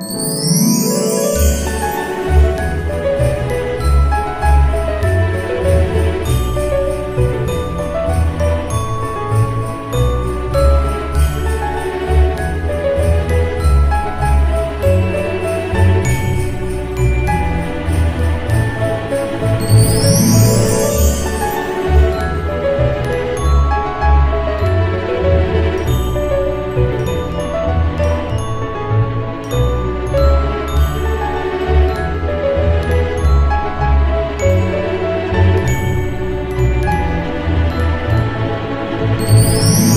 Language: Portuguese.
Música Música